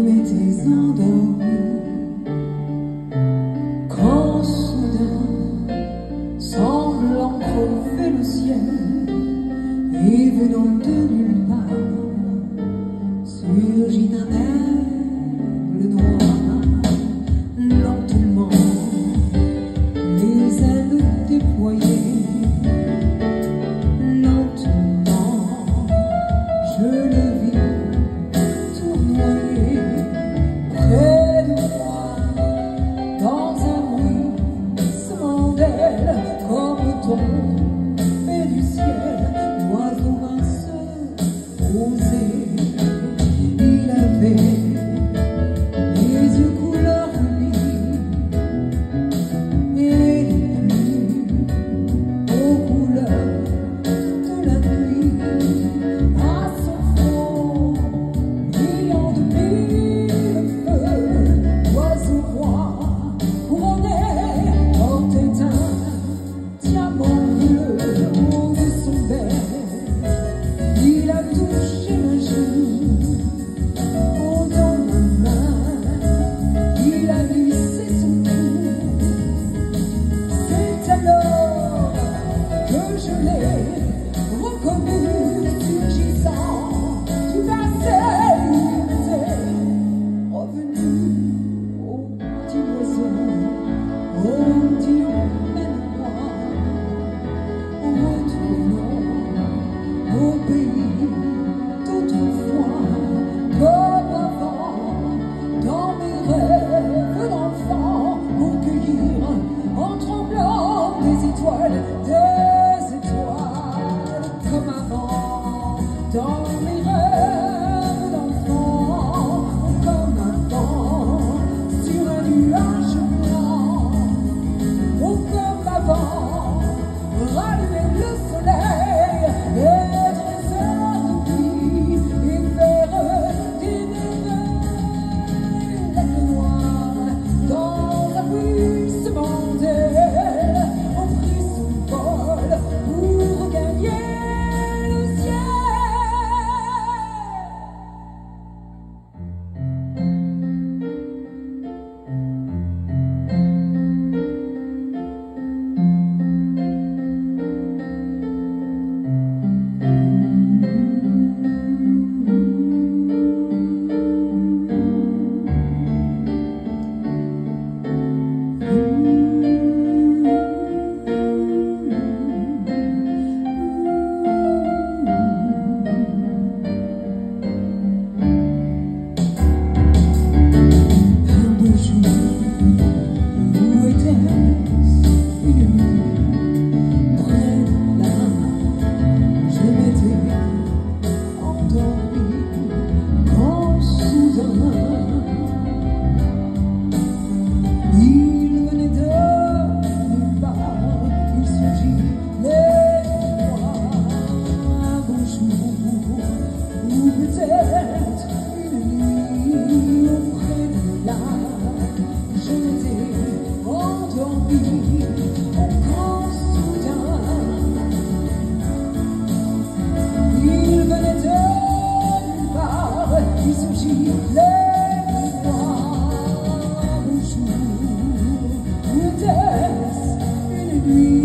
m'étais endormi quand soudain, semblant crever le ciel, et venant de nulle part, surgit un aigle noir, lentement, les ailes déployées. Don't Yes, in a dream.